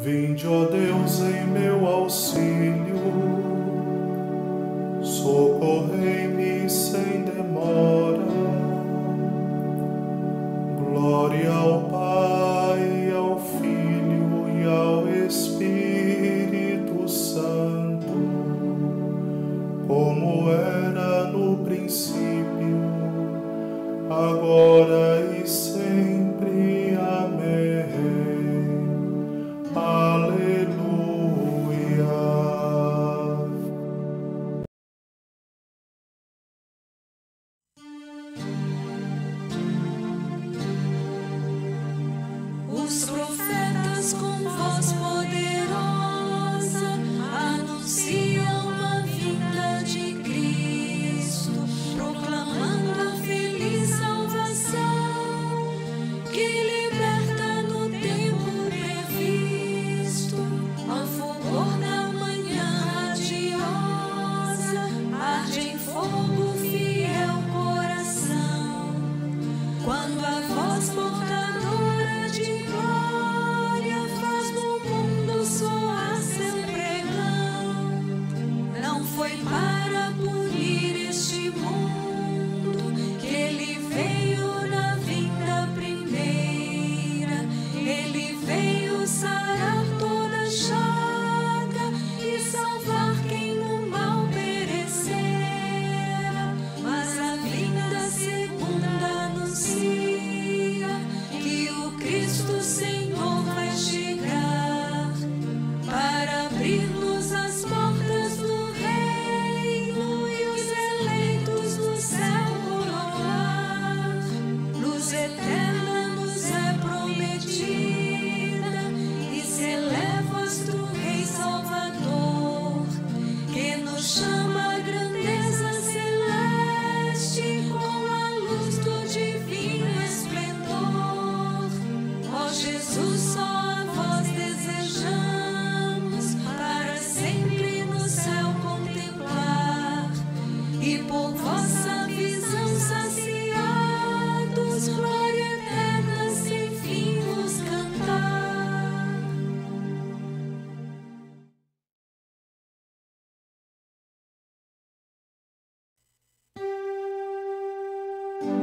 Vinde, ó Deus, em meu auxílio, socorrei-me sem demora. Glória ao Pai,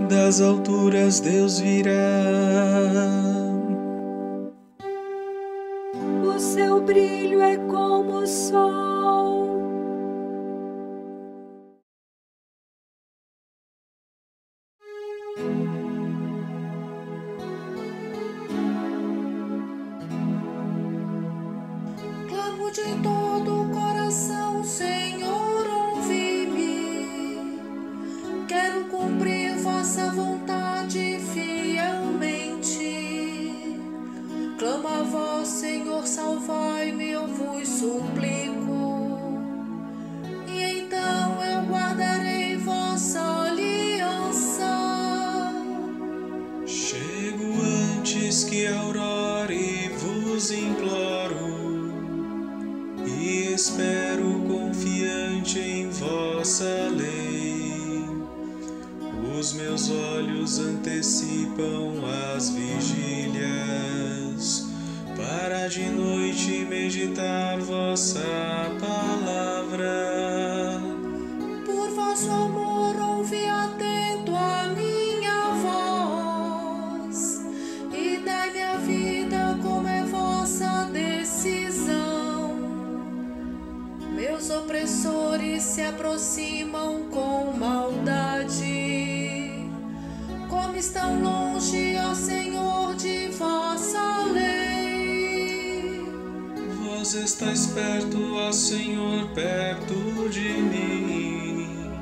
Das alturas Deus virá, O seu brilho é como o sol. Vossa vontade fielmente. Clamo a vós, Senhor, salvai-me, eu vos suplico. E então eu guardarei vossa aliança. chego antes que a aurora e vos imploro, e espero antecipam as vigílias, para de noite meditar vossa palavra. Por vosso amor, ouve atento a minha voz e dai-me a vida como é vossa decisão. Meus opressores se aproximam com estão longe, ó Senhor, de vossa lei. Vós estáis perto, ó Senhor, perto de mim.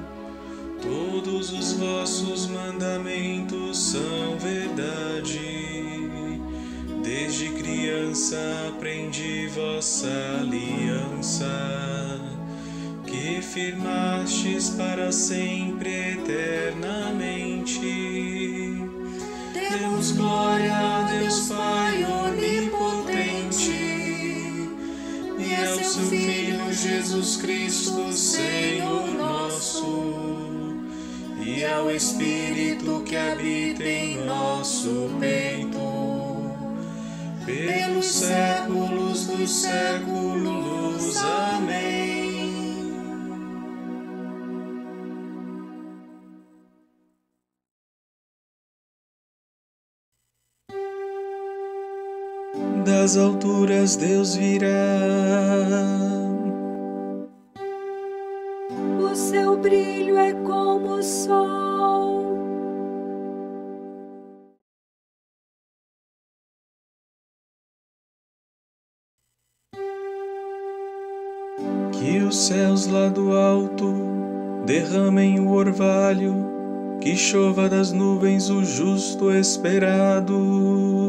Todos os vossos mandamentos são verdade. Desde criança aprendi vossa aliança, que firmastes para sempre eternamente. Glória a Deus Pai onipotente e ao seu Filho Jesus Cristo, Senhor nosso, e ao Espírito que habita em nosso peito, pelos séculos dos séculos. Amém das alturas Deus virá. O seu brilho é como o sol. Que os céus lá do alto derramem o orvalho, que chova das nuvens o justo esperado.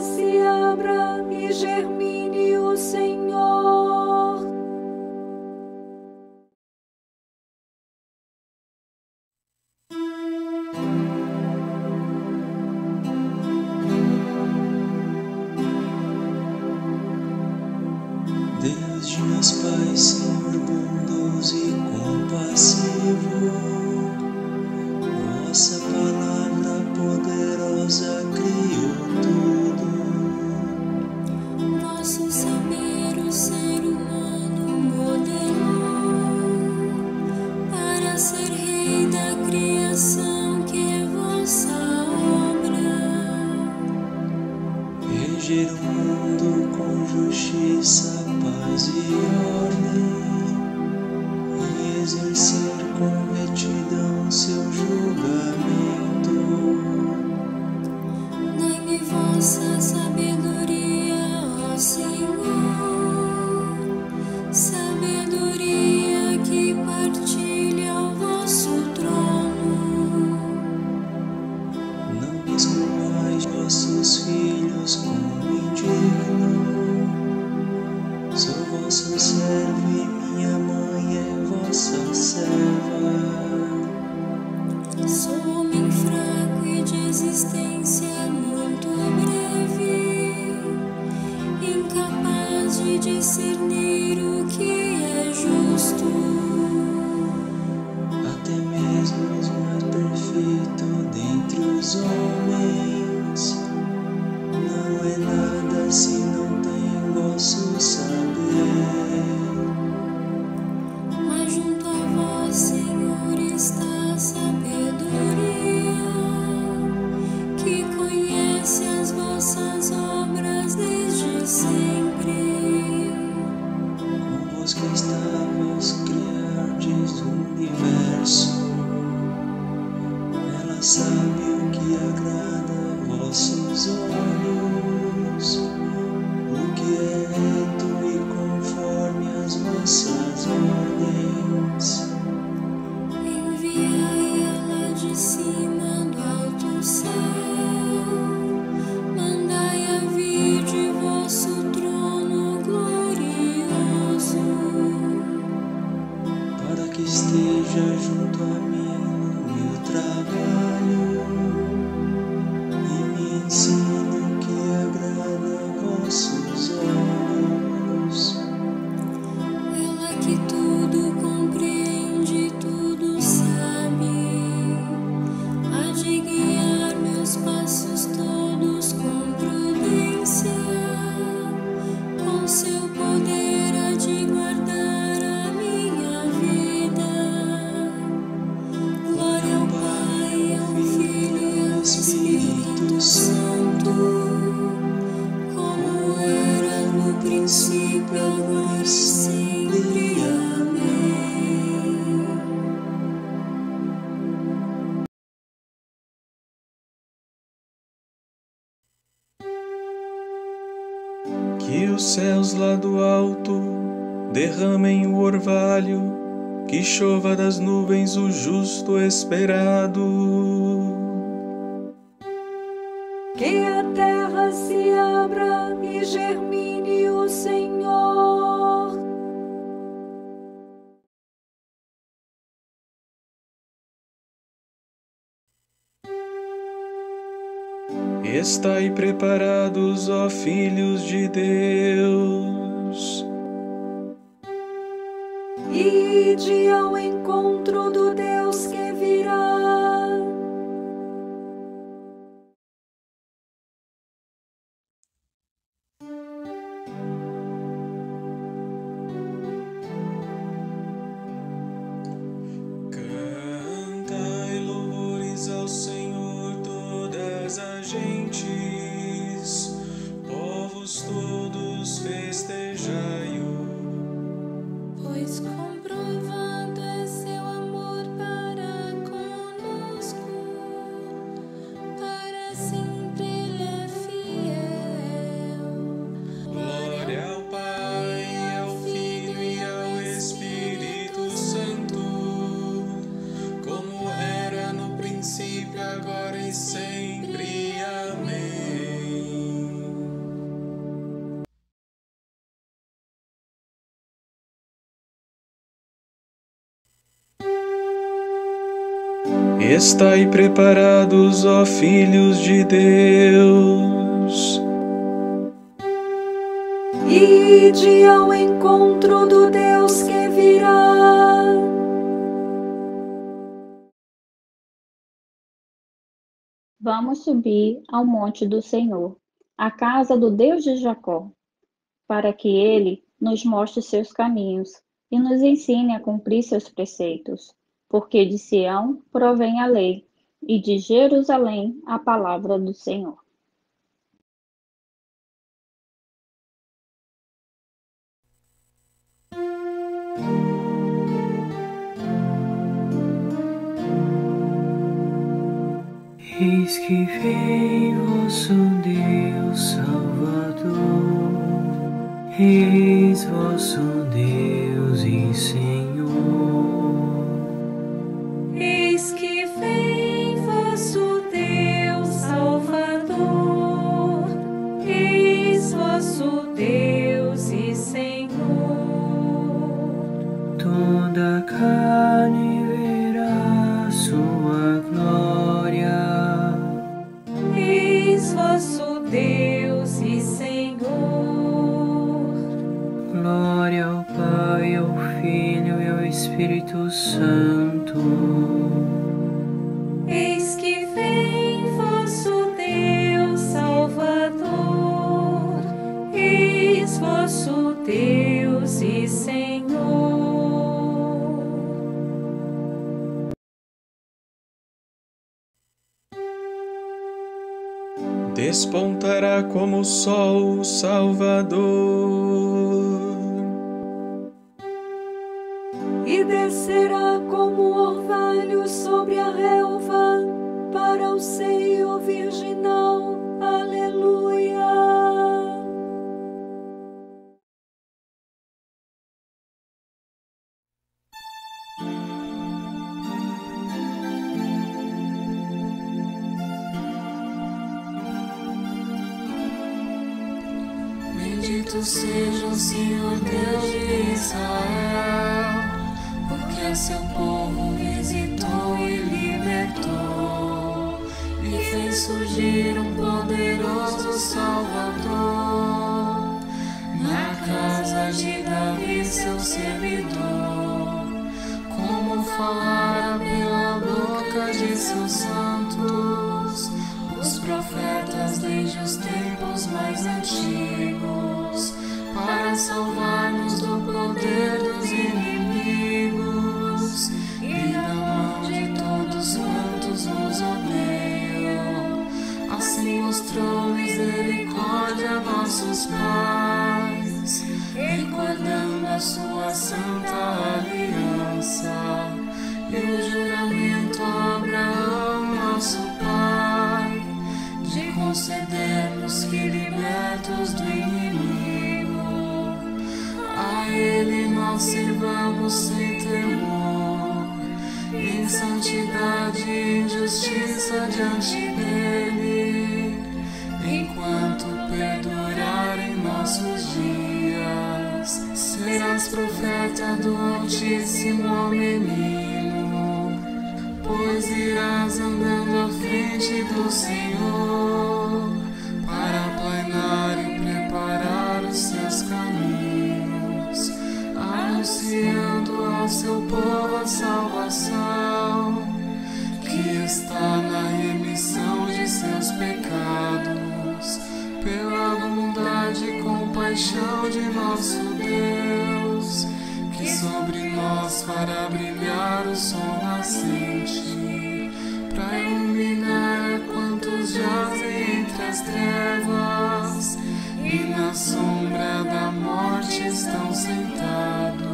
se abra e germine. céus lá do alto derramem o orvalho, que chova das nuvens o justo esperado. Estai preparados, ó filhos de Deus. E de ao encontro do Deus que Estai preparados, ó filhos de Deus. Ide ao encontro do Deus que virá. Vamos subir ao monte do Senhor, à casa do Deus de Jacó, para que ele nos mostre seus caminhos e nos ensine a cumprir seus preceitos, porque de Sião provém a lei e de Jerusalém a palavra do Senhor. Eis que vem vosso Deus Salvador, eis vosso Deus e Senhor. Toda a Despontará como o sol o Salvador. Seu povo visitou e libertou, e fez surgir um poderoso Salvador. Na casa de Davi, seu servidor, como falara pela boca de seus santos. Os profetas desde os tempos mais antigos, para salvar-nos do poder dos nossos pais, recordando a sua santa aliança e o juramento a Abraão, nosso pai de concedermos que libertos do inimigo, a Ele nós sirvamos sem temor, em santidade e justiça diante dEle, Serás profeta do Altíssimo, ó menino, pois irás andando à frente do Senhor fará brilhar o sol nascente, para iluminar quantos jazem entre as trevas e na sombra da morte estão sentados,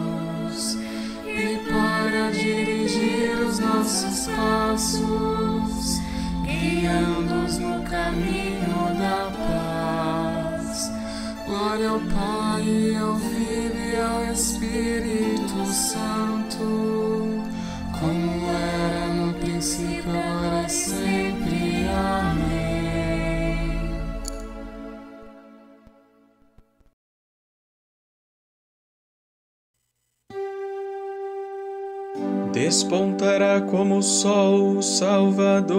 e para dirigir os nossos passos, guiando-os no caminho da paz. Glória ao Pai, ao Filho e ao Espírito Santo, como era no princípio, agora e sempre. Amém. despontará como o sol salvador.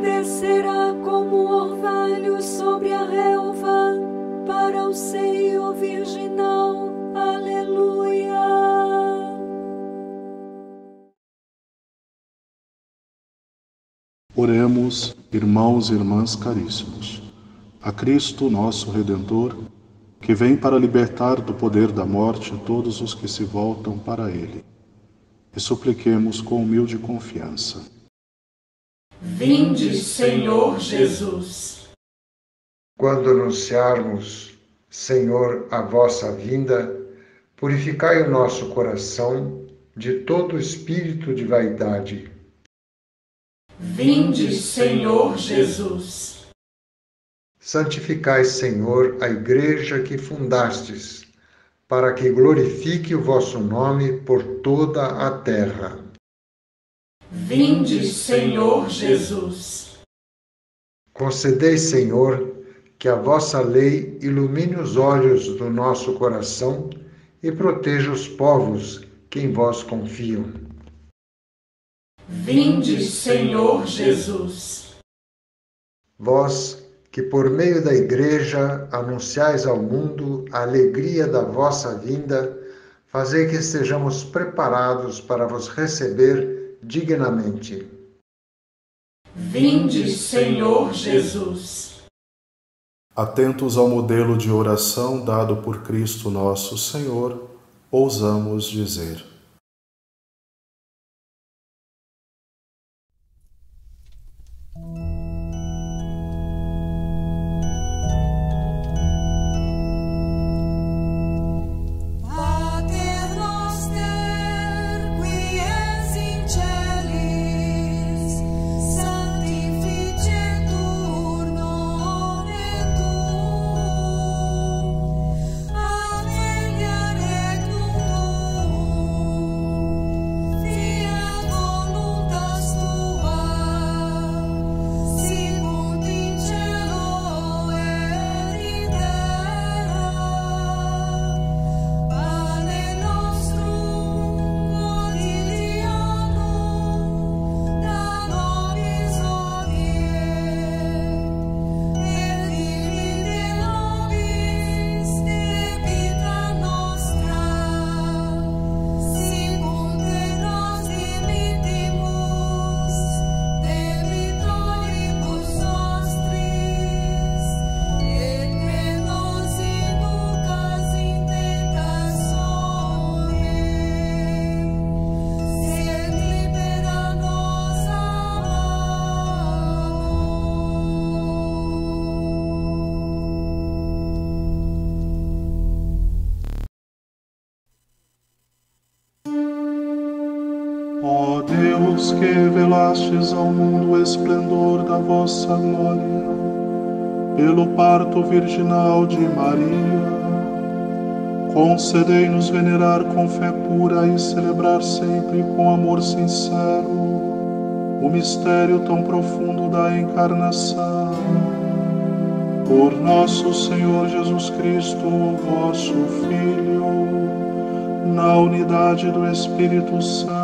Descerá como orvalho sobre a relva para o seio virginal. Aleluia. Oremos, irmãos e irmãs caríssimos, a Cristo, nosso Redentor, que vem para libertar do poder da morte todos os que se voltam para Ele. E supliquemos com humilde confiança. Vinde, Senhor Jesus. Quando anunciarmos, Senhor, a vossa vinda, purificai o nosso coração de todo espírito de vaidade. Vinde, Senhor Jesus. Santificai, Senhor, a igreja que fundastes, para que glorifique o vosso nome por toda a terra. Vinde, Senhor Jesus. Concedei, Senhor, que a vossa lei ilumine os olhos do nosso coração e proteja os povos que em vós confiam. Vinde, Senhor Jesus. Vós, que por meio da Igreja anunciais ao mundo a alegria da vossa vinda, fazei que estejamos preparados para vos receber dignamente. Vinde, Senhor Jesus. Atentos ao modelo de oração dado por Cristo nosso Senhor, ousamos dizer: Deus, que revelastes ao mundo o esplendor da vossa glória, pelo parto virginal de Maria, concedei-nos venerar com fé pura e celebrar sempre com amor sincero o mistério tão profundo da encarnação. Por nosso Senhor Jesus Cristo, vosso Filho, na unidade do Espírito Santo.